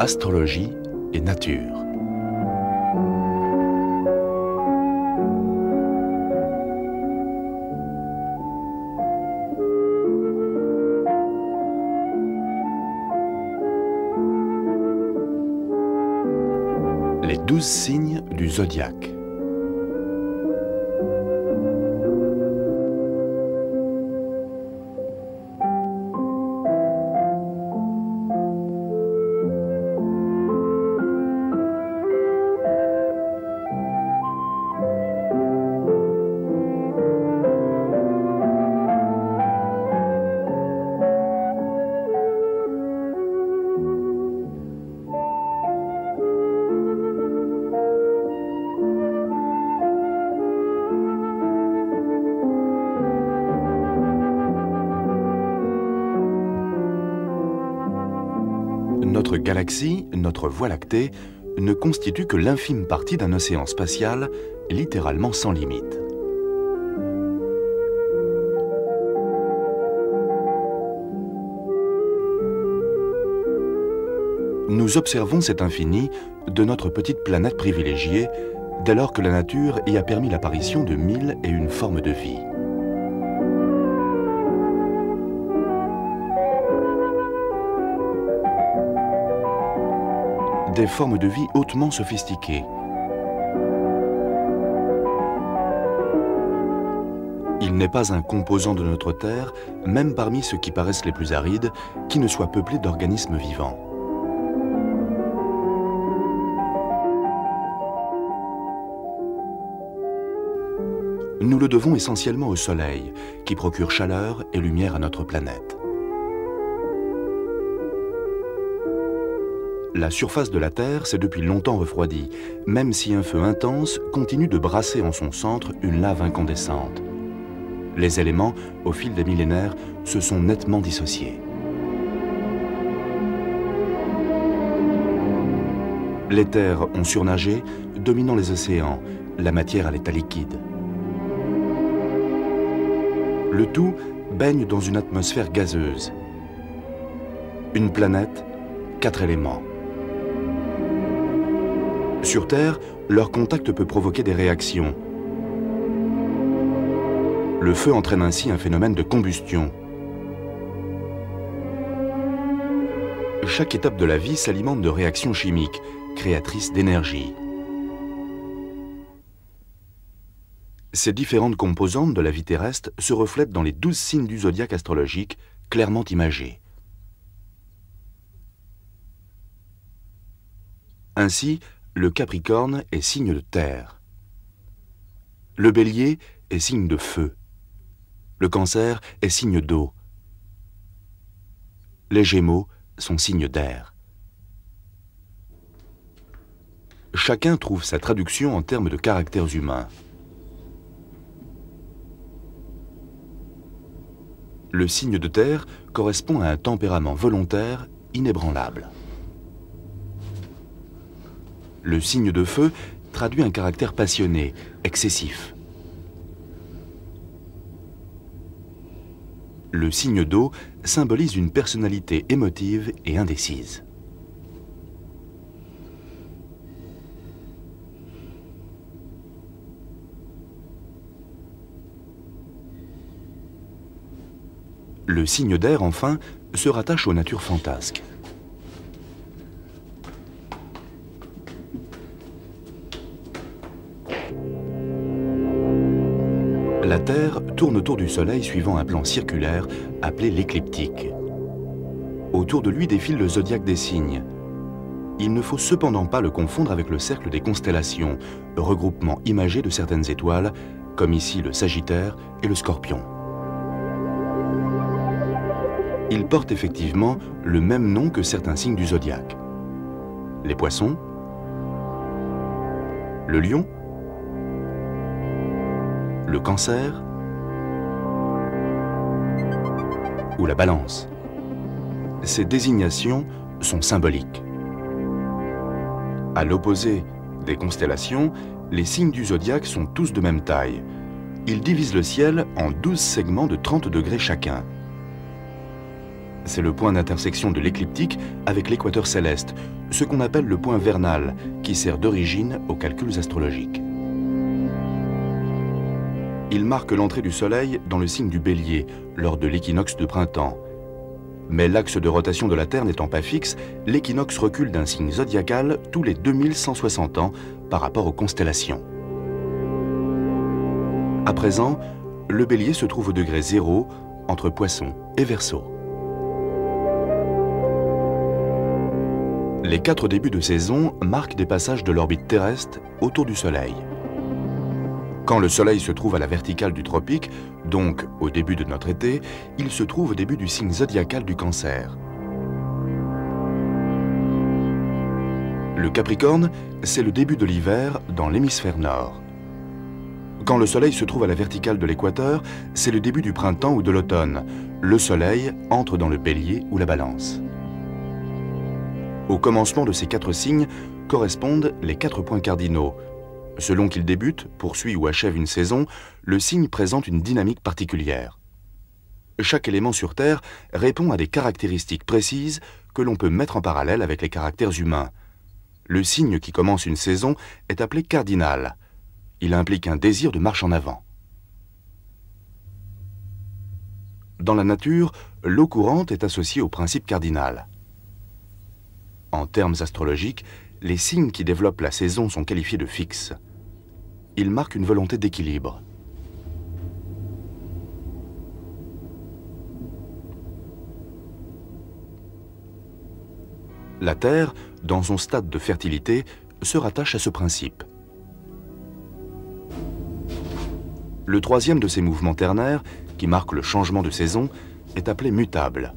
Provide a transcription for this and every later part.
astrologie et nature. Les douze signes du zodiaque. Galaxie, notre Voie lactée, ne constitue que l'infime partie d'un océan spatial littéralement sans limite. Nous observons cet infini de notre petite planète privilégiée dès lors que la nature y a permis l'apparition de mille et une formes de vie. Formes de vie hautement sophistiquées. Il n'est pas un composant de notre Terre, même parmi ceux qui paraissent les plus arides, qui ne soit peuplé d'organismes vivants. Nous le devons essentiellement au Soleil, qui procure chaleur et lumière à notre planète. La surface de la Terre s'est depuis longtemps refroidie, même si un feu intense continue de brasser en son centre une lave incandescente. Les éléments, au fil des millénaires, se sont nettement dissociés. Les terres ont surnagé, dominant les océans, la matière à l'état liquide. Le tout baigne dans une atmosphère gazeuse. Une planète, quatre éléments. Sur Terre, leur contact peut provoquer des réactions. Le feu entraîne ainsi un phénomène de combustion. Chaque étape de la vie s'alimente de réactions chimiques, créatrices d'énergie. Ces différentes composantes de la vie terrestre se reflètent dans les douze signes du zodiaque astrologique, clairement imagés. Ainsi, le Capricorne est signe de terre. Le Bélier est signe de feu. Le Cancer est signe d'eau. Les Gémeaux sont signes d'air. Chacun trouve sa traduction en termes de caractères humains. Le signe de terre correspond à un tempérament volontaire inébranlable. Le signe de feu traduit un caractère passionné, excessif. Le signe d'eau symbolise une personnalité émotive et indécise. Le signe d'air, enfin, se rattache aux natures fantasques. La Terre tourne autour du Soleil suivant un plan circulaire appelé l'écliptique. Autour de lui défile le zodiaque des signes. Il ne faut cependant pas le confondre avec le cercle des constellations, regroupement imagé de certaines étoiles, comme ici le Sagittaire et le Scorpion. Il porte effectivement le même nom que certains signes du zodiaque. Les poissons, le lion, le cancer ou la balance. Ces désignations sont symboliques. À l'opposé des constellations, les signes du zodiaque sont tous de même taille. Ils divisent le ciel en 12 segments de 30 degrés chacun. C'est le point d'intersection de l'écliptique avec l'équateur céleste, ce qu'on appelle le point vernal, qui sert d'origine aux calculs astrologiques. Il marque l'entrée du Soleil dans le signe du bélier, lors de l'équinoxe de printemps. Mais l'axe de rotation de la Terre n'étant pas fixe, l'équinoxe recule d'un signe zodiacal tous les 2160 ans par rapport aux constellations. À présent, le bélier se trouve au degré zéro entre poisson et verseau. Les quatre débuts de saison marquent des passages de l'orbite terrestre autour du Soleil. Quand le Soleil se trouve à la verticale du tropique, donc au début de notre été, il se trouve au début du signe zodiacal du cancer. Le Capricorne, c'est le début de l'hiver dans l'hémisphère nord. Quand le Soleil se trouve à la verticale de l'équateur, c'est le début du printemps ou de l'automne. Le Soleil entre dans le bélier ou la balance. Au commencement de ces quatre signes correspondent les quatre points cardinaux, Selon qu'il débute, poursuit ou achève une saison, le signe présente une dynamique particulière. Chaque élément sur Terre répond à des caractéristiques précises que l'on peut mettre en parallèle avec les caractères humains. Le signe qui commence une saison est appelé cardinal. Il implique un désir de marche en avant. Dans la nature, l'eau courante est associée au principe cardinal. En termes astrologiques, les signes qui développent la saison sont qualifiés de fixes il marque une volonté d'équilibre. La Terre, dans son stade de fertilité, se rattache à ce principe. Le troisième de ces mouvements ternaires, qui marque le changement de saison, est appelé mutable.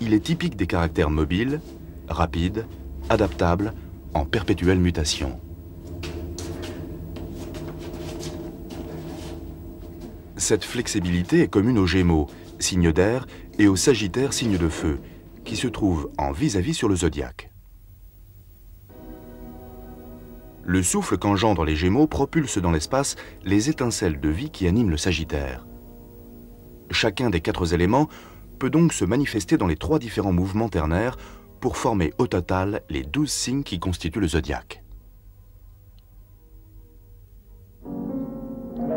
Il est typique des caractères mobiles, rapides, adaptables, en perpétuelle mutation. Cette flexibilité est commune aux Gémeaux, signe d'air, et aux Sagittaires, signe de feu, qui se trouvent en vis-à-vis sur le zodiaque. Le souffle qu'engendrent les Gémeaux propulse dans l'espace les étincelles de vie qui animent le Sagittaire. Chacun des quatre éléments peut donc se manifester dans les trois différents mouvements ternaires pour former au total les douze signes qui constituent le zodiaque.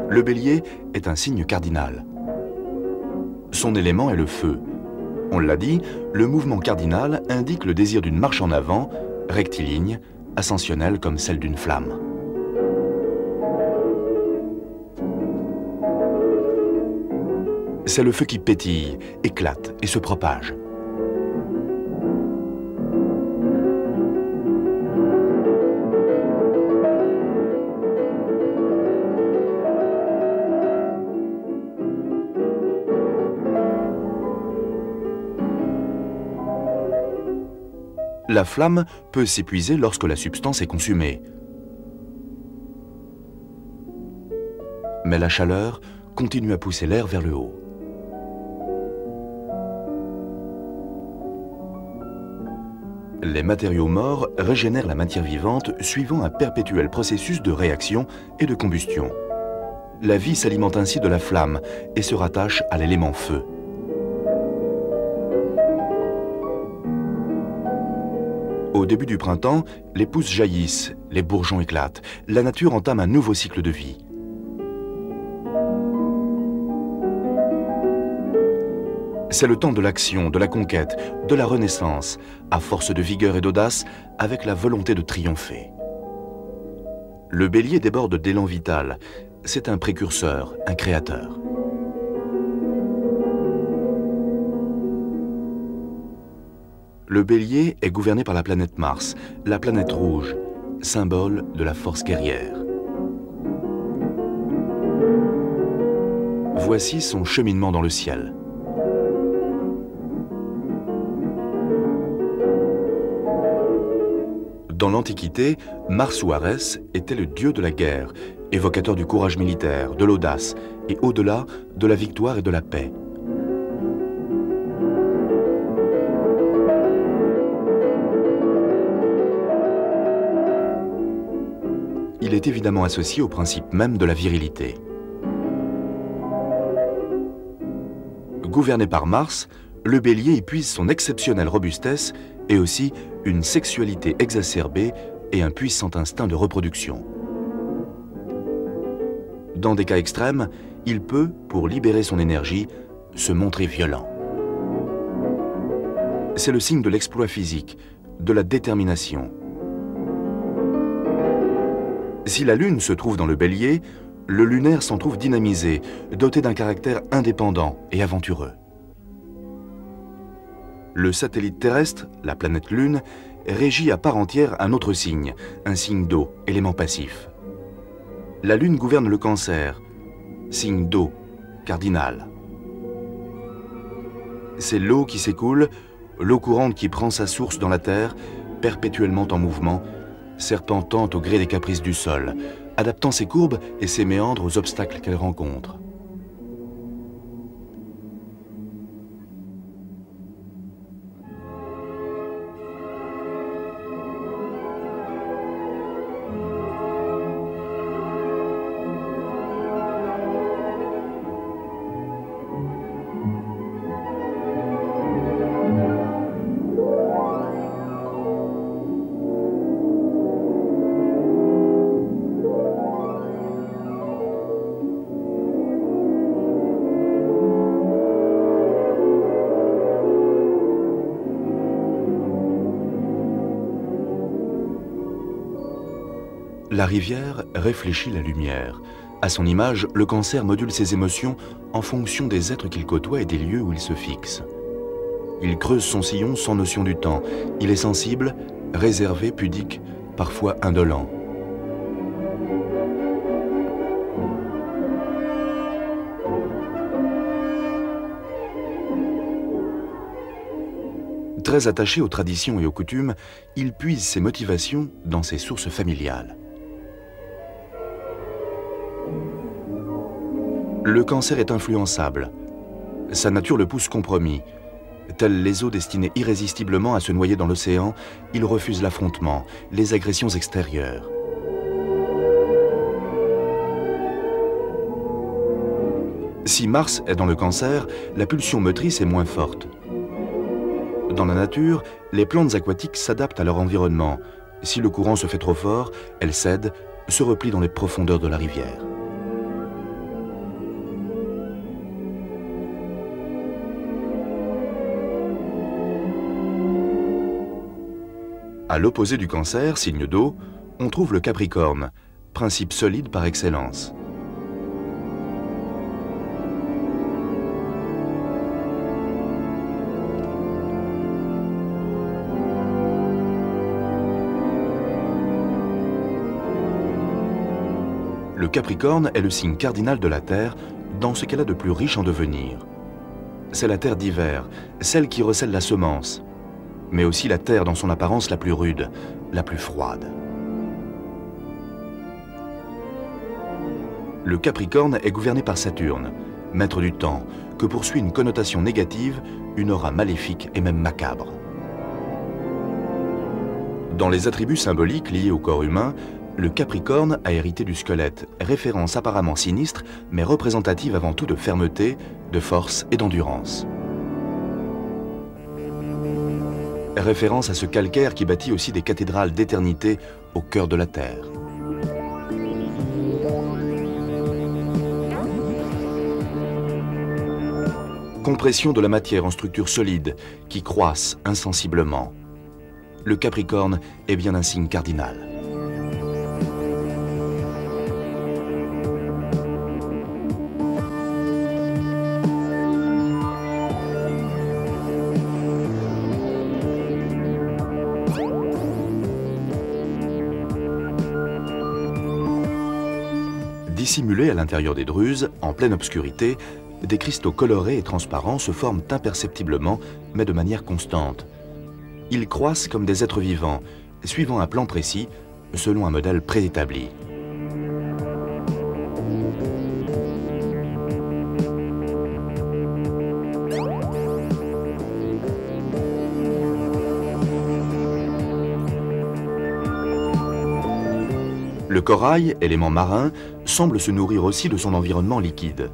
Le bélier est un signe cardinal. Son élément est le feu. On l'a dit, le mouvement cardinal indique le désir d'une marche en avant, rectiligne, ascensionnelle comme celle d'une flamme. C'est le feu qui pétille, éclate et se propage. La flamme peut s'épuiser lorsque la substance est consumée. Mais la chaleur continue à pousser l'air vers le haut. Les matériaux morts régénèrent la matière vivante suivant un perpétuel processus de réaction et de combustion. La vie s'alimente ainsi de la flamme et se rattache à l'élément feu. Au début du printemps, les pousses jaillissent, les bourgeons éclatent, la nature entame un nouveau cycle de vie. C'est le temps de l'action, de la conquête, de la renaissance, à force de vigueur et d'audace, avec la volonté de triompher. Le bélier déborde d'élan vital. C'est un précurseur, un créateur. Le bélier est gouverné par la planète Mars, la planète rouge, symbole de la force guerrière. Voici son cheminement dans le ciel. Dans l'Antiquité, Mars ou Arès était le dieu de la guerre, évocateur du courage militaire, de l'audace et au-delà de la victoire et de la paix. Il est évidemment associé au principe même de la virilité. Gouverné par Mars, le bélier y puise son exceptionnelle robustesse et aussi une sexualité exacerbée et un puissant instinct de reproduction. Dans des cas extrêmes, il peut, pour libérer son énergie, se montrer violent. C'est le signe de l'exploit physique, de la détermination. Si la Lune se trouve dans le bélier, le lunaire s'en trouve dynamisé, doté d'un caractère indépendant et aventureux. Le satellite terrestre, la planète Lune, régit à part entière un autre signe, un signe d'eau, élément passif. La Lune gouverne le cancer, signe d'eau, cardinal. C'est l'eau qui s'écoule, l'eau courante qui prend sa source dans la Terre, perpétuellement en mouvement, serpentant au gré des caprices du sol, adaptant ses courbes et ses méandres aux obstacles qu'elle rencontre. Rivière réfléchit la lumière. À son image, le cancer module ses émotions en fonction des êtres qu'il côtoie et des lieux où il se fixe. Il creuse son sillon sans notion du temps. Il est sensible, réservé, pudique, parfois indolent. Très attaché aux traditions et aux coutumes, il puise ses motivations dans ses sources familiales. Le cancer est influençable. Sa nature le pousse compromis. Tels les eaux destinées irrésistiblement à se noyer dans l'océan, il refuse l'affrontement, les agressions extérieures. Si Mars est dans le cancer, la pulsion motrice est moins forte. Dans la nature, les plantes aquatiques s'adaptent à leur environnement. Si le courant se fait trop fort, elles cèdent, se replient dans les profondeurs de la rivière. L'opposé du cancer, signe d'eau, on trouve le capricorne, principe solide par excellence. Le Capricorne est le signe cardinal de la Terre dans ce qu'elle a de plus riche en devenir. C'est la Terre d'hiver, celle qui recèle la semence, mais aussi la Terre dans son apparence la plus rude, la plus froide. Le Capricorne est gouverné par Saturne, maître du temps, que poursuit une connotation négative, une aura maléfique et même macabre. Dans les attributs symboliques liés au corps humain, le Capricorne a hérité du squelette, référence apparemment sinistre, mais représentative avant tout de fermeté, de force et d'endurance. Référence à ce calcaire qui bâtit aussi des cathédrales d'éternité au cœur de la Terre. Compression de la matière en structures solides qui croissent insensiblement. Le Capricorne est bien un signe cardinal. Dissimulés à l'intérieur des druses, en pleine obscurité, des cristaux colorés et transparents se forment imperceptiblement, mais de manière constante. Ils croissent comme des êtres vivants, suivant un plan précis, selon un modèle préétabli. Le corail, élément marin, semble se nourrir aussi de son environnement liquide.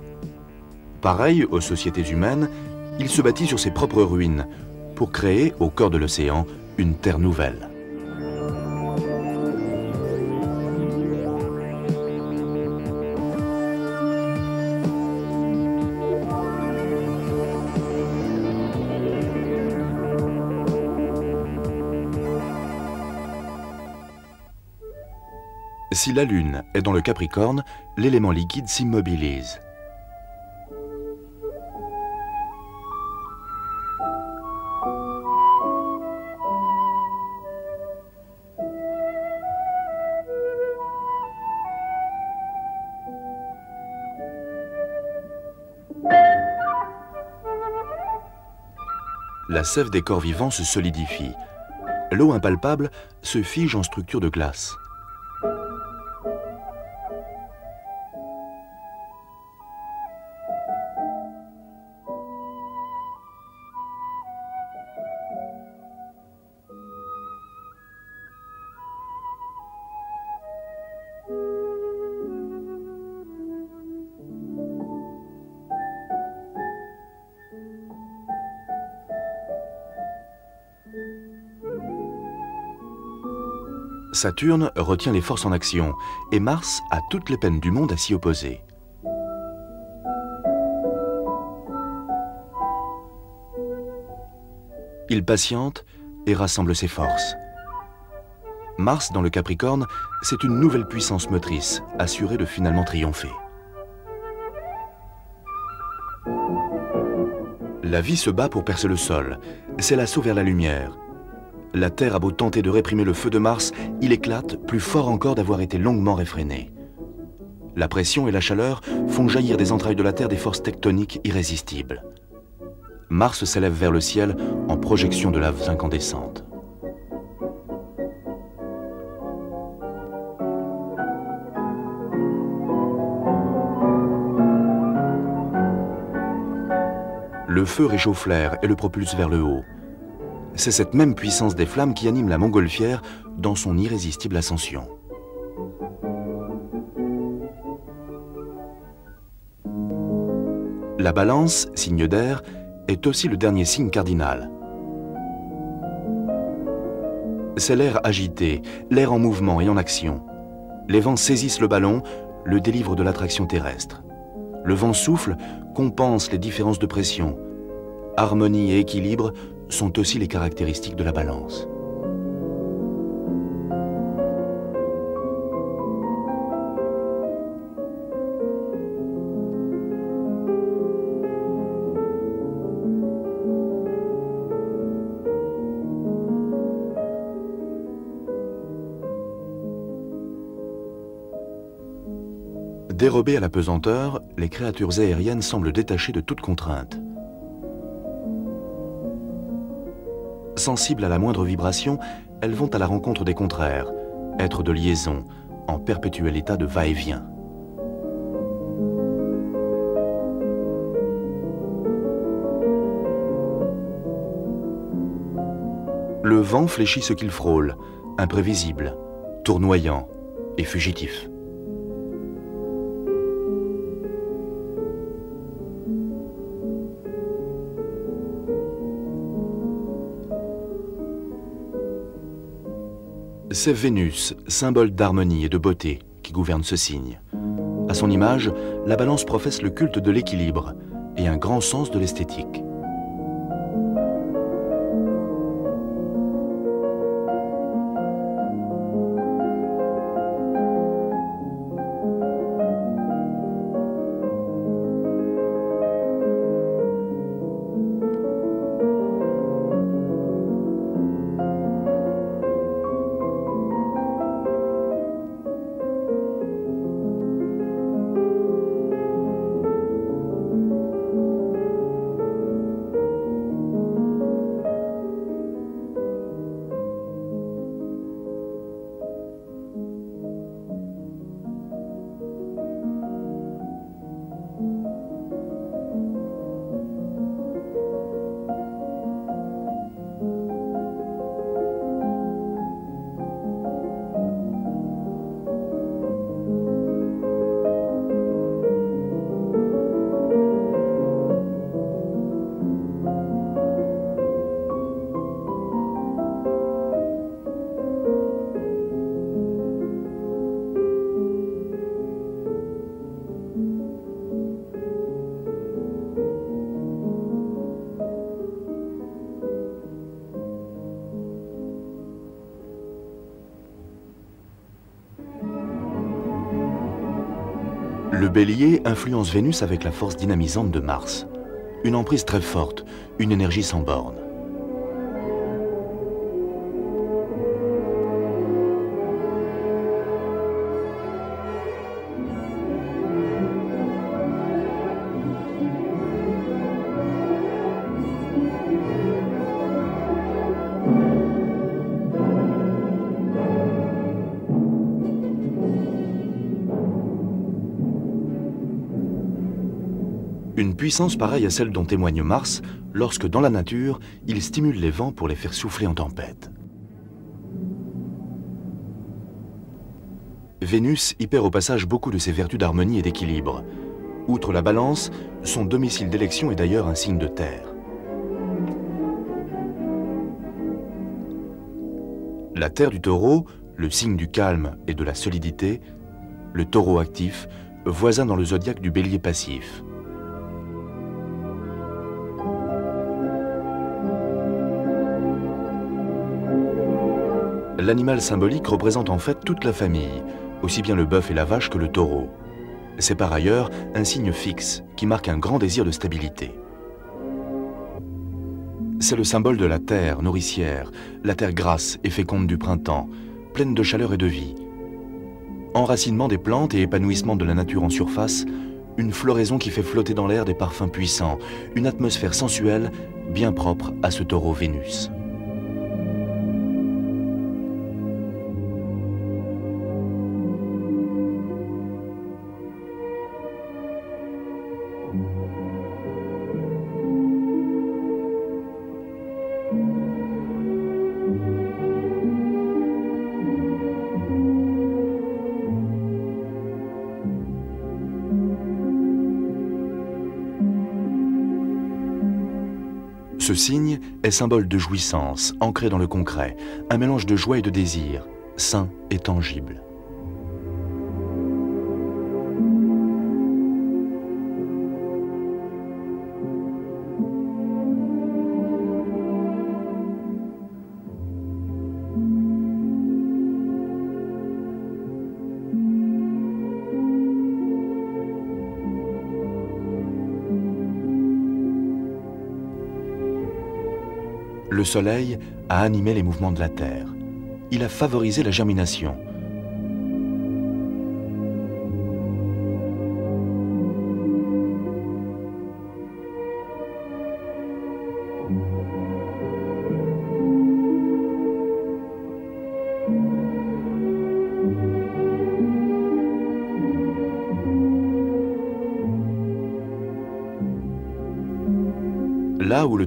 Pareil aux sociétés humaines, il se bâtit sur ses propres ruines pour créer, au cœur de l'océan, une terre nouvelle. Si la Lune est dans le Capricorne, l'élément liquide s'immobilise. La sève des corps vivants se solidifie. L'eau impalpable se fige en structure de glace. Saturne retient les forces en action et Mars a toutes les peines du monde à s'y opposer. Il patiente et rassemble ses forces. Mars, dans le Capricorne, c'est une nouvelle puissance motrice, assurée de finalement triompher. La vie se bat pour percer le sol. C'est l'assaut vers la lumière. La Terre a beau tenter de réprimer le feu de Mars, il éclate, plus fort encore d'avoir été longuement réfréné. La pression et la chaleur font jaillir des entrailles de la Terre des forces tectoniques irrésistibles. Mars s'élève vers le ciel en projection de laves incandescentes. Le feu réchauffe l'air et le propulse vers le haut. C'est cette même puissance des flammes qui anime la montgolfière dans son irrésistible ascension. La balance, signe d'air, est aussi le dernier signe cardinal. C'est l'air agité, l'air en mouvement et en action. Les vents saisissent le ballon, le délivrent de l'attraction terrestre. Le vent souffle, compense les différences de pression. Harmonie et équilibre sont aussi les caractéristiques de la balance. Dérobées à la pesanteur, les créatures aériennes semblent détachées de toute contrainte. Sensibles à la moindre vibration, elles vont à la rencontre des contraires, êtres de liaison, en perpétuel état de va-et-vient. Le vent fléchit ce qu'il frôle, imprévisible, tournoyant et fugitif. C'est Vénus, symbole d'harmonie et de beauté, qui gouverne ce signe. À son image, la balance professe le culte de l'équilibre et un grand sens de l'esthétique. Bélier influence Vénus avec la force dynamisante de Mars. Une emprise très forte, une énergie sans borne. Puissance pareille à celle dont témoigne Mars lorsque, dans la nature, il stimule les vents pour les faire souffler en tempête. Vénus y perd au passage beaucoup de ses vertus d'harmonie et d'équilibre. Outre la balance, son domicile d'élection est d'ailleurs un signe de terre. La terre du taureau, le signe du calme et de la solidité, le taureau actif, voisin dans le zodiaque du bélier passif. L'animal symbolique représente en fait toute la famille, aussi bien le bœuf et la vache que le taureau. C'est par ailleurs un signe fixe qui marque un grand désir de stabilité. C'est le symbole de la terre nourricière, la terre grasse et féconde du printemps, pleine de chaleur et de vie. Enracinement des plantes et épanouissement de la nature en surface, une floraison qui fait flotter dans l'air des parfums puissants, une atmosphère sensuelle bien propre à ce taureau Vénus. Ce signe est symbole de jouissance, ancré dans le concret, un mélange de joie et de désir, sain et tangible. Le Soleil a animé les mouvements de la Terre. Il a favorisé la germination.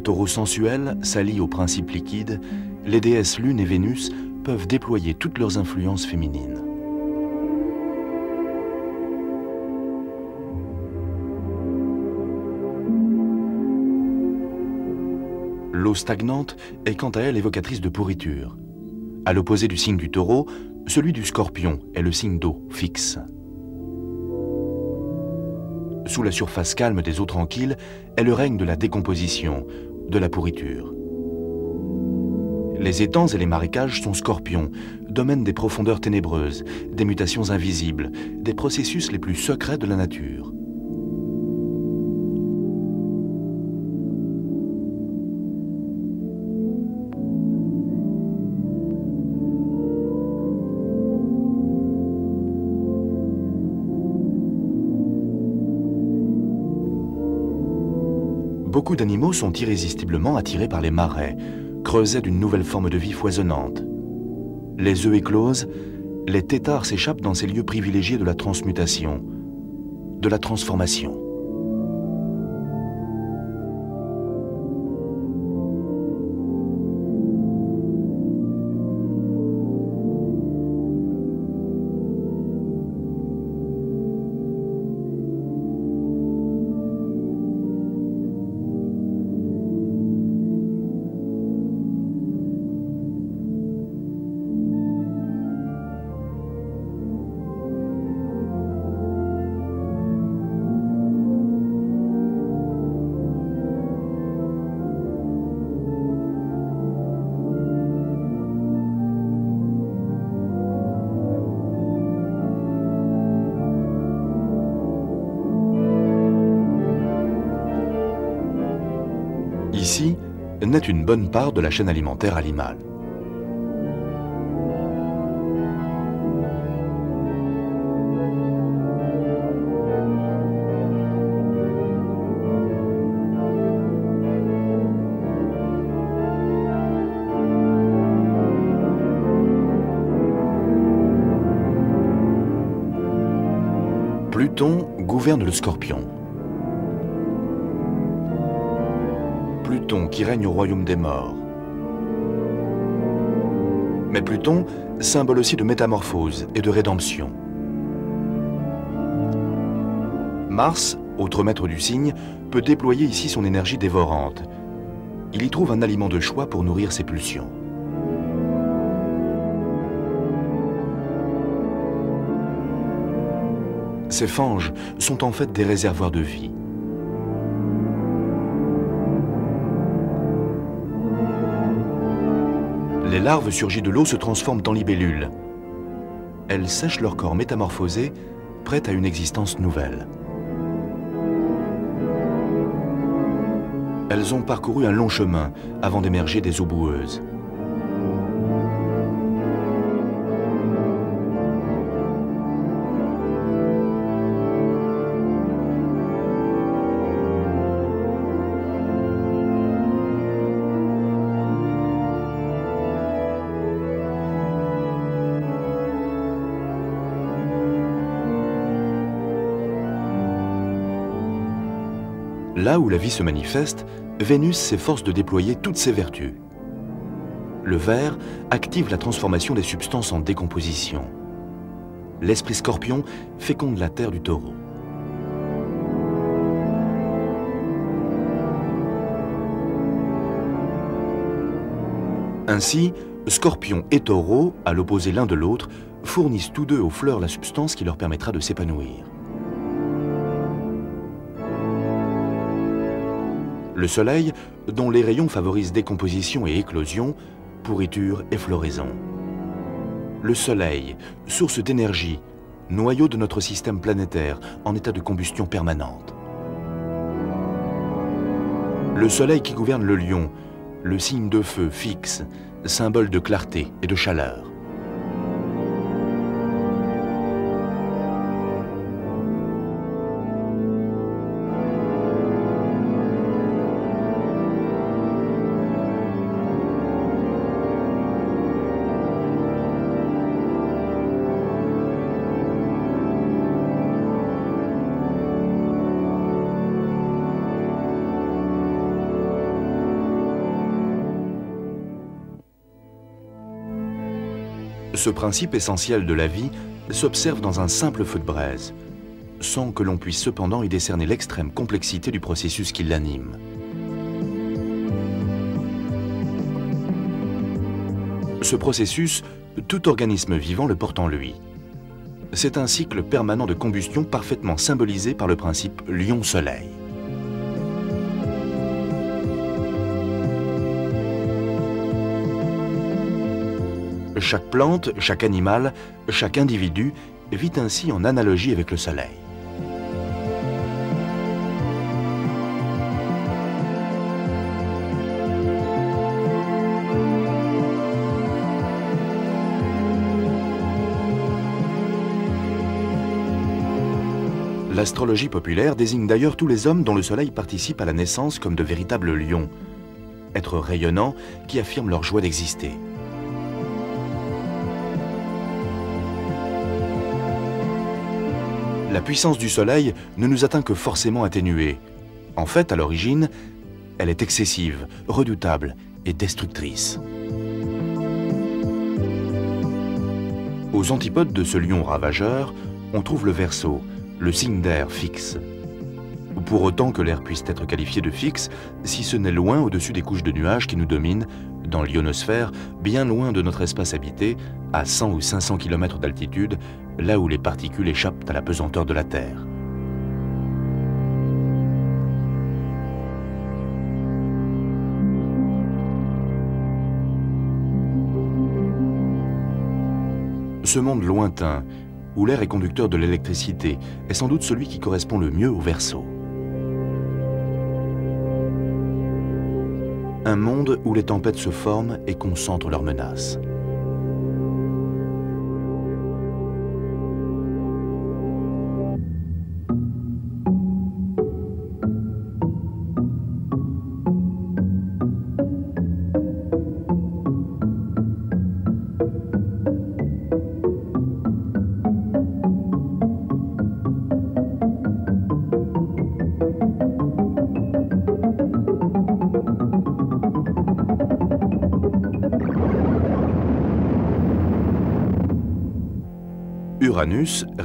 Taureau sensuel s'allie au principe liquide, les déesses Lune et Vénus peuvent déployer toutes leurs influences féminines. L'eau stagnante est quant à elle évocatrice de pourriture. À l'opposé du signe du taureau, celui du scorpion est le signe d'eau fixe sous la surface calme des eaux tranquilles, est le règne de la décomposition, de la pourriture. Les étangs et les marécages sont scorpions, domaine des profondeurs ténébreuses, des mutations invisibles, des processus les plus secrets de la nature. Beaucoup d'animaux sont irrésistiblement attirés par les marais, creusets d'une nouvelle forme de vie foisonnante. Les œufs éclosent, les têtards s'échappent dans ces lieux privilégiés de la transmutation, de la transformation. Part de la chaîne alimentaire animale. Pluton gouverne le scorpion. Qui règne au royaume des morts. Mais Pluton, symbole aussi de métamorphose et de rédemption. Mars, autre maître du signe, peut déployer ici son énergie dévorante. Il y trouve un aliment de choix pour nourrir ses pulsions. Ces fanges sont en fait des réservoirs de vie. Les larves surgies de l'eau se transforment en libellules. Elles sèchent leur corps métamorphosé, prêt à une existence nouvelle. Elles ont parcouru un long chemin avant d'émerger des eaux boueuses. Là où la vie se manifeste, Vénus s'efforce de déployer toutes ses vertus. Le ver active la transformation des substances en décomposition. L'esprit scorpion féconde la terre du taureau. Ainsi, scorpion et taureau, à l'opposé l'un de l'autre, fournissent tous deux aux fleurs la substance qui leur permettra de s'épanouir. Le soleil, dont les rayons favorisent décomposition et éclosion, pourriture et floraison. Le soleil, source d'énergie, noyau de notre système planétaire en état de combustion permanente. Le soleil qui gouverne le lion, le signe de feu fixe, symbole de clarté et de chaleur. Ce principe essentiel de la vie s'observe dans un simple feu de braise, sans que l'on puisse cependant y décerner l'extrême complexité du processus qui l'anime. Ce processus, tout organisme vivant le porte en lui. C'est un cycle permanent de combustion parfaitement symbolisé par le principe lion-soleil. Chaque plante, chaque animal, chaque individu vit ainsi en analogie avec le soleil. L'astrologie populaire désigne d'ailleurs tous les hommes dont le soleil participe à la naissance comme de véritables lions, êtres rayonnants qui affirment leur joie d'exister. La puissance du Soleil ne nous atteint que forcément atténuée. En fait, à l'origine, elle est excessive, redoutable et destructrice. Aux antipodes de ce lion ravageur, on trouve le Verseau, le signe d'air fixe. Pour autant que l'air puisse être qualifié de fixe, si ce n'est loin au-dessus des couches de nuages qui nous dominent, dans l'ionosphère, bien loin de notre espace habité, à 100 ou 500 km d'altitude, là où les particules échappent à la pesanteur de la Terre. Ce monde lointain, où l'air est conducteur de l'électricité, est sans doute celui qui correspond le mieux au Verseau. Un monde où les tempêtes se forment et concentrent leurs menaces.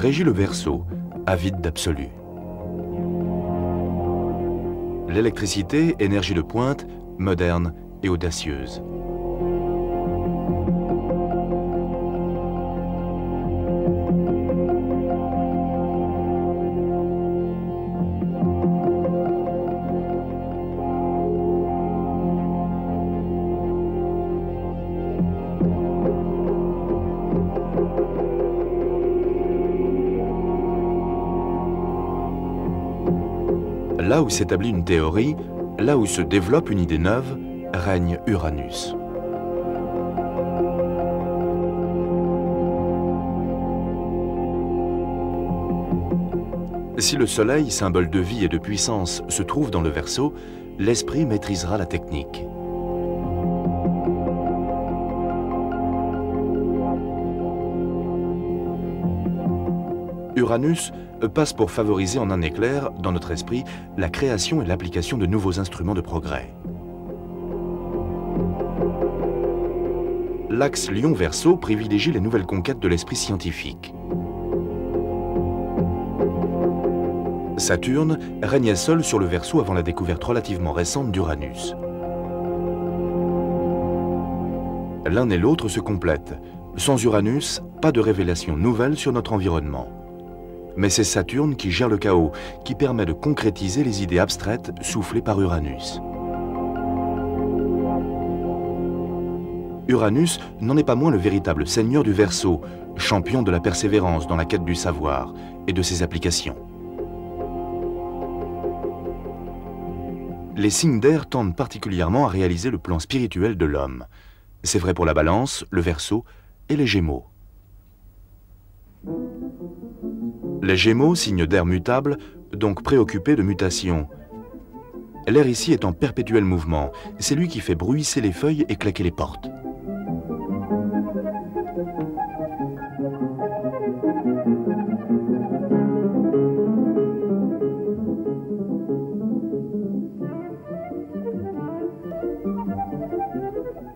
Régit le Verseau, avide d'absolu. L'électricité, énergie de pointe, moderne et audacieuse. S'établit une théorie, là où se développe une idée neuve, règne Uranus. Si le Soleil, symbole de vie et de puissance, se trouve dans le Verseau, l'esprit maîtrisera la technique. Uranus passe pour favoriser en un éclair, dans notre esprit, la création et l'application de nouveaux instruments de progrès. L'axe Lion-Verseau privilégie les nouvelles conquêtes de l'esprit scientifique. Saturne régnait seul sur le Verseau avant la découverte relativement récente d'Uranus. L'un et l'autre se complètent. Sans Uranus, pas de révélation nouvelle sur notre environnement. Mais c'est Saturne qui gère le chaos, qui permet de concrétiser les idées abstraites soufflées par Uranus. Uranus n'en est pas moins le véritable seigneur du Verseau, champion de la persévérance dans la quête du savoir et de ses applications. Les signes d'air tendent particulièrement à réaliser le plan spirituel de l'homme. C'est vrai pour la balance, le Verseau et les Gémeaux. Les Gémeaux, signe d'air mutable, donc préoccupés de mutation. L'air ici est en perpétuel mouvement. C'est lui qui fait bruisser les feuilles et claquer les portes.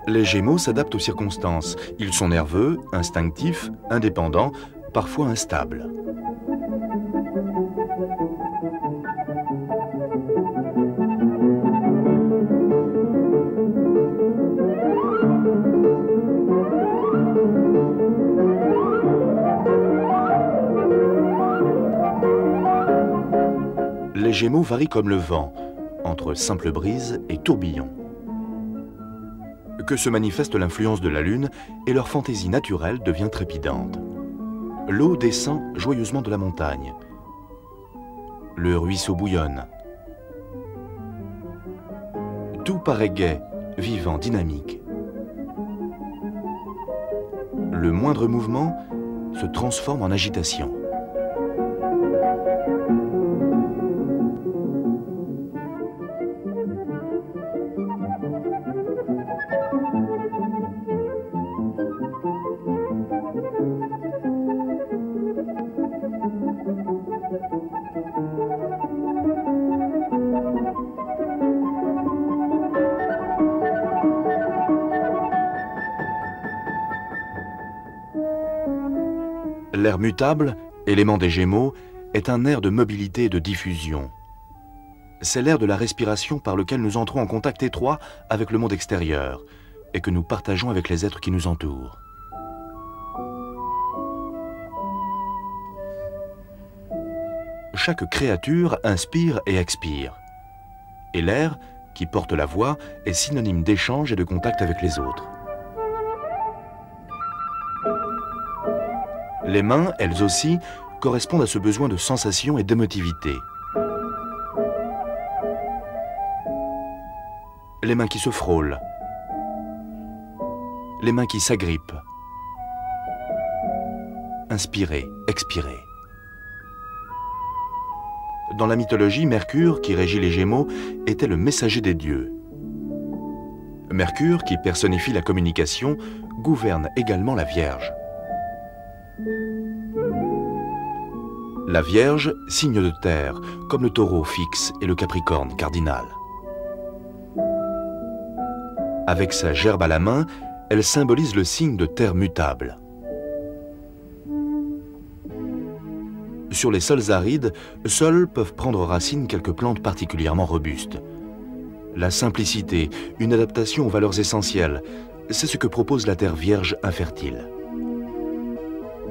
Les Gémeaux s'adaptent aux circonstances. Ils sont nerveux, instinctifs, indépendants, parfois instables. Gémeaux varient comme le vent, entre simple brise et tourbillon que se manifeste l'influence de la Lune et leur fantaisie naturelle devient trépidante. L'eau descend joyeusement de la montagne. Le ruisseau bouillonne. Tout paraît gai, vivant, dynamique. Le moindre mouvement se transforme en agitation. L'air mutable, élément des Gémeaux, est un air de mobilité et de diffusion. C'est l'air de la respiration par lequel nous entrons en contact étroit avec le monde extérieur et que nous partageons avec les êtres qui nous entourent. Chaque créature inspire et expire. Et l'air, qui porte la voix, est synonyme d'échange et de contact avec les autres. Les mains, elles aussi, correspondent à ce besoin de sensation et d'émotivité. les mains qui se frôlent, les mains qui s'agrippent. Inspirer, expirer. Dans la mythologie, Mercure, qui régit les Gémeaux, était le messager des dieux. Mercure, qui personnifie la communication, gouverne également la Vierge. La Vierge, signe de terre, comme le taureau fixe et le capricorne cardinal. Avec sa gerbe à la main, elle symbolise le signe de terre mutable. Sur les sols arides, seuls peuvent prendre racine quelques plantes particulièrement robustes. La simplicité, une adaptation aux valeurs essentielles, c'est ce que propose la terre vierge infertile.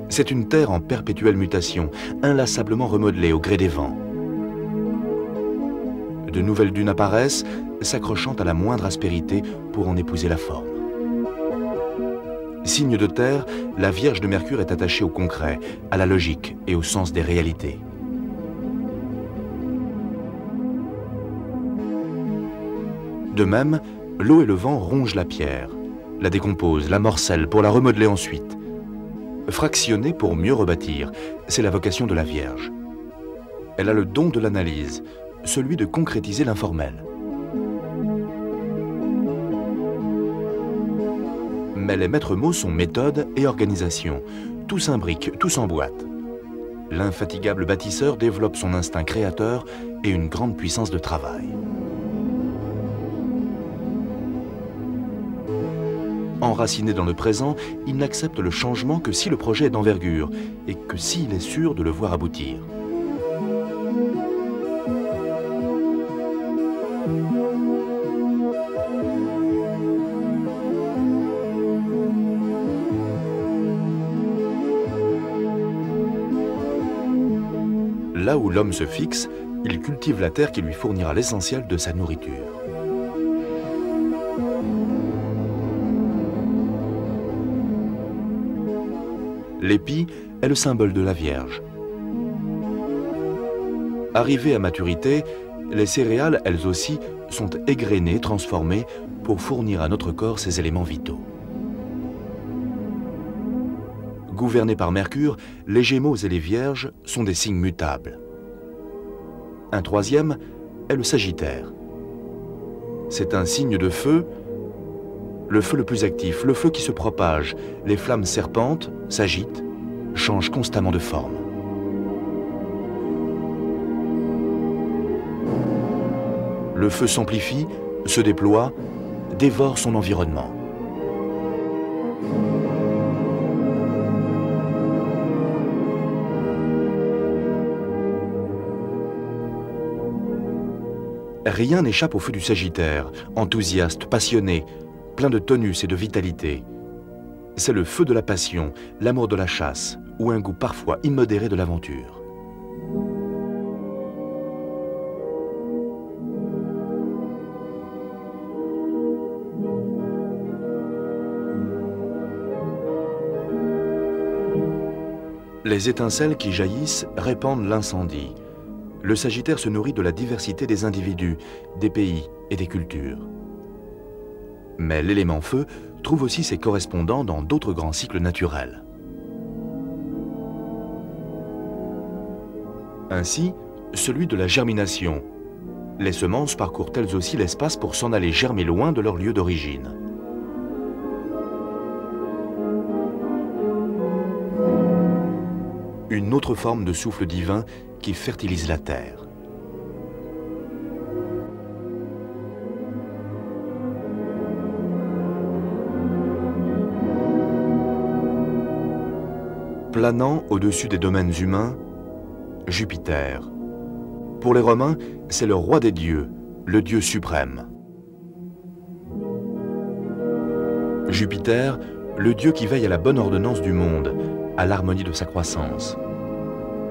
C'est une terre en perpétuelle mutation, inlassablement remodelée au gré des vents. De nouvelles dunes apparaissent, s'accrochant à la moindre aspérité pour en épouser la forme. Signe de terre, la Vierge de Mercure est attachée au concret, à la logique et au sens des réalités. De même, l'eau et le vent rongent la pierre, la décomposent, la morcellent pour la remodeler ensuite. Fractionner pour mieux rebâtir, c'est la vocation de la Vierge. Elle a le don de l'analyse, celui de concrétiser l'informel. mais les maîtres mots sont méthode et organisation. Tout s'imbrique, tout s'emboîte. L'infatigable bâtisseur développe son instinct créateur et une grande puissance de travail. Enraciné dans le présent, il n'accepte le changement que si le projet est d'envergure et que s'il est sûr de le voir aboutir. Là où l'homme se fixe, il cultive la terre qui lui fournira l'essentiel de sa nourriture. L'épi est le symbole de la Vierge. Arrivées à maturité, les céréales, elles aussi, sont égrenées, transformées pour fournir à notre corps ces éléments vitaux. Gouvernés par Mercure, les Gémeaux et les Vierges sont des signes mutables. Un troisième est le Sagittaire. C'est un signe de feu, le feu le plus actif, le feu qui se propage. Les flammes serpentent, s'agitent, changent constamment de forme. Le feu s'amplifie, se déploie, dévore son environnement. Rien n'échappe au feu du Sagittaire, enthousiaste, passionné, plein de tonus et de vitalité. C'est le feu de la passion, l'amour de la chasse, ou un goût parfois immodéré de l'aventure. Les étincelles qui jaillissent répandent l'incendie le Sagittaire se nourrit de la diversité des individus, des pays et des cultures. Mais l'élément feu trouve aussi ses correspondants dans d'autres grands cycles naturels. Ainsi, celui de la germination. Les semences parcourent elles aussi l'espace pour s'en aller germer loin de leur lieu d'origine. Une autre forme de souffle divin qui fertilise la terre. Planant au-dessus des domaines humains, Jupiter. Pour les Romains, c'est le roi des dieux, le dieu suprême. Jupiter, le dieu qui veille à la bonne ordonnance du monde, à l'harmonie de sa croissance.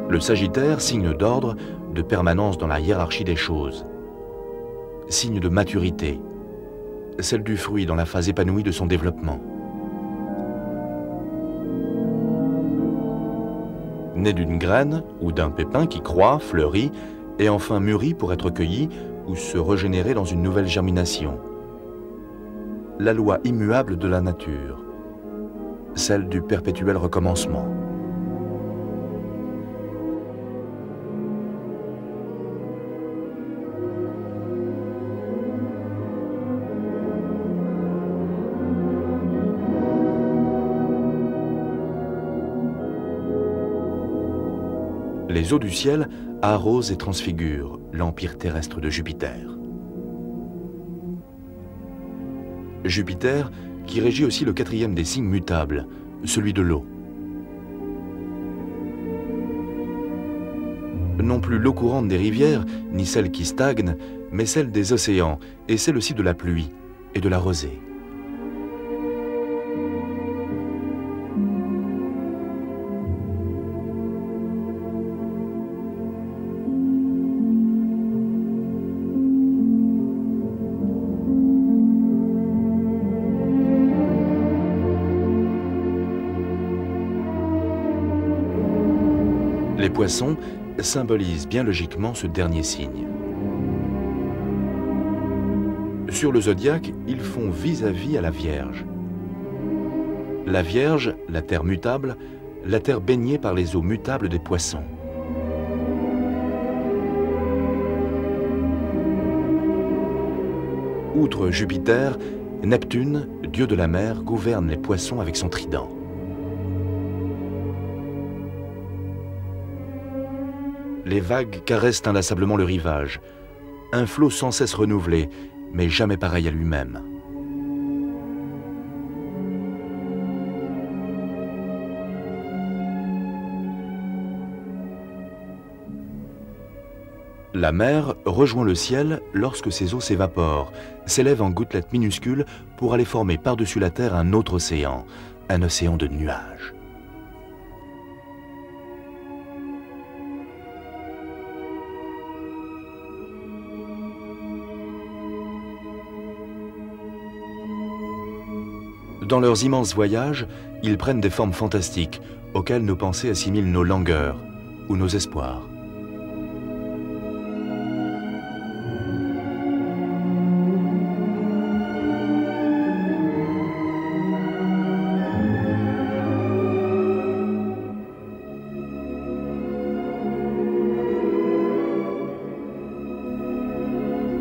Le Sagittaire, signe d'ordre, de permanence dans la hiérarchie des choses. Signe de maturité, celle du fruit dans la phase épanouie de son développement. D'une graine ou d'un pépin qui croît, fleurit et enfin mûrit pour être cueilli ou se régénérer dans une nouvelle germination. la loi immuable de la nature, celle du perpétuel recommencement. Les eaux du ciel arrosent et transfigurent l'empire terrestre de Jupiter. Jupiter qui régit aussi le quatrième des signes mutables, celui de l'eau. Non plus l'eau courante des rivières, ni celle qui stagne, mais celle des océans, et celle aussi de la pluie et de la rosée. Les poissons symbolisent bien logiquement ce dernier signe. Sur le zodiaque, ils font vis-à-vis -à, la Vierge. La Vierge, la terre mutable, la terre baignée par les eaux mutables des poissons. Outre Jupiter, Neptune, dieu de la mer, gouverne les poissons avec son trident. Les vagues caressent inlassablement le rivage. Un flot sans cesse renouvelé, mais jamais pareil à lui-même. La mer rejoint le ciel lorsque ses eaux s'évaporent, s'élèvent en gouttelettes minuscules pour aller former par-dessus la terre un autre océan, un océan de nuages. Dans leurs immenses voyages, ils prennent des formes fantastiques auxquelles nos pensées assimilent nos langueurs ou nos espoirs.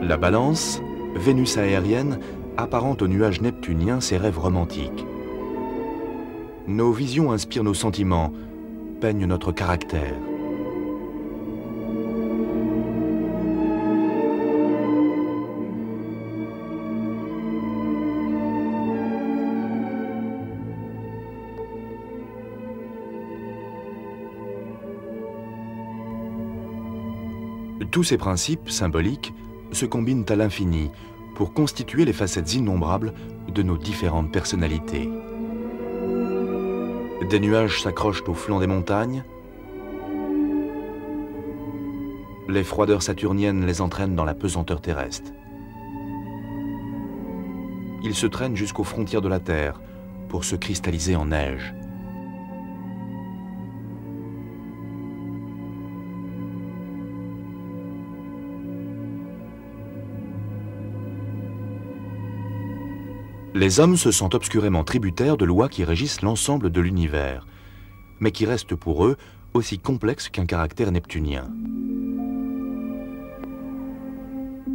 La balance, Vénus aérienne, apparente aux nuages neptuniens ses rêves romantiques. Nos visions inspirent nos sentiments, peignent notre caractère. Tous ces principes symboliques se combinent à l'infini pour constituer les facettes innombrables de nos différentes personnalités. Des nuages s'accrochent au flanc des montagnes, les froideurs saturniennes les entraînent dans la pesanteur terrestre. Ils se traînent jusqu'aux frontières de la Terre pour se cristalliser en neige. Les hommes se sentent obscurément tributaires de lois qui régissent l'ensemble de l'univers, mais qui restent pour eux aussi complexes qu'un caractère neptunien.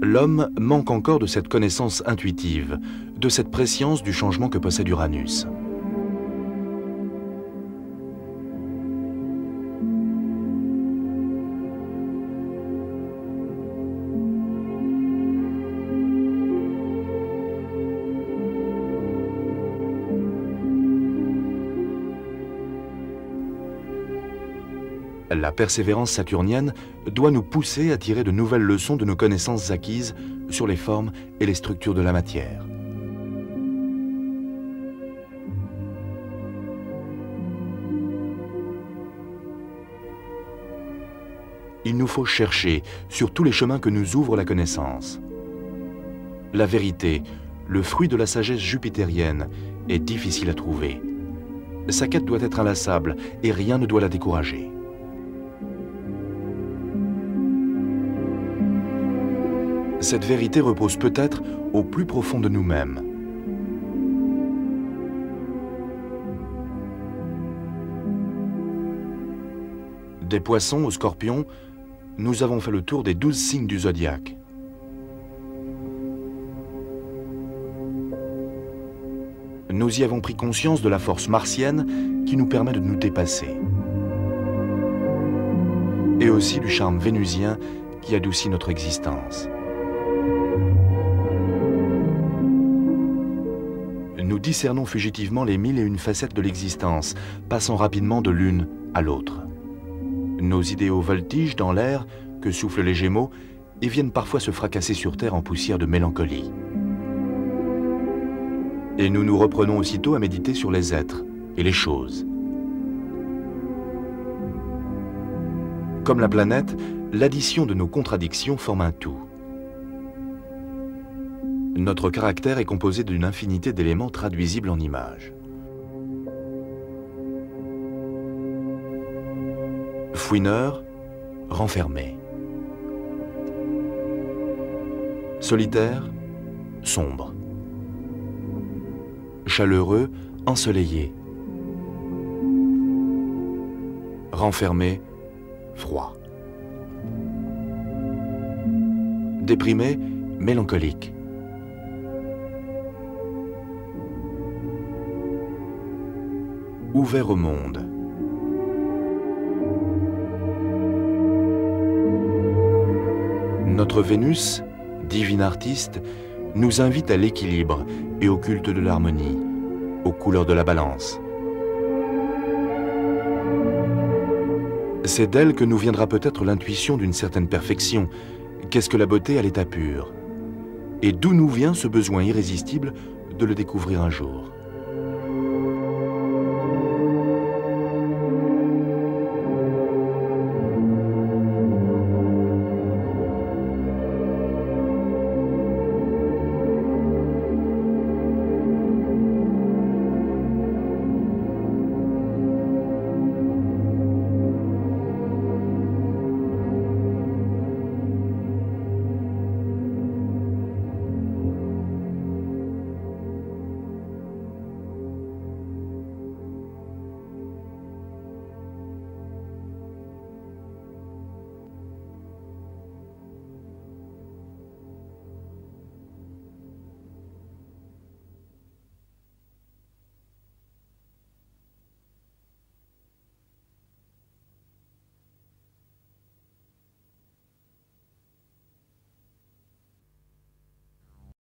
L'homme manque encore de cette connaissance intuitive, de cette préscience du changement que possède Uranus. Persévérance saturnienne doit nous pousser à tirer de nouvelles leçons de nos connaissances acquises sur les formes et les structures de la matière. Il nous faut chercher sur tous les chemins que nous ouvre la connaissance. La vérité, le fruit de la sagesse jupitérienne, est difficile à trouver. Sa quête doit être inlassable et rien ne doit la décourager. cette vérité repose peut-être au plus profond de nous-mêmes. Des poissons aux scorpions, nous avons fait le tour des douze signes du zodiaque. Nous y avons pris conscience de la force martienne qui nous permet de nous dépasser. Et aussi du charme vénusien qui adoucit notre existence. Discernons fugitivement les mille et une facettes de l'existence, passant rapidement de l'une à l'autre. Nos idéaux voltigent dans l'air que soufflent les Gémeaux et viennent parfois se fracasser sur terre en poussière de mélancolie. Et nous nous reprenons aussitôt à méditer sur les êtres et les choses. Comme la planète, l'addition de nos contradictions forme un tout. Notre caractère est composé d'une infinité d'éléments traduisibles en images. Fouineur, renfermé. Solitaire, sombre. Chaleureux, ensoleillé. Renfermé, froid. Déprimé, mélancolique. Ouvert au monde. Notre Vénus, divine artiste, nous invite à l'équilibre et au culte de l'harmonie, aux couleurs de la balance. C'est d'elle que nous viendra peut-être l'intuition d'une certaine perfection. Qu'est-ce que la beauté à l'état pur? Et d'où nous vient ce besoin irrésistible de le découvrir un jour?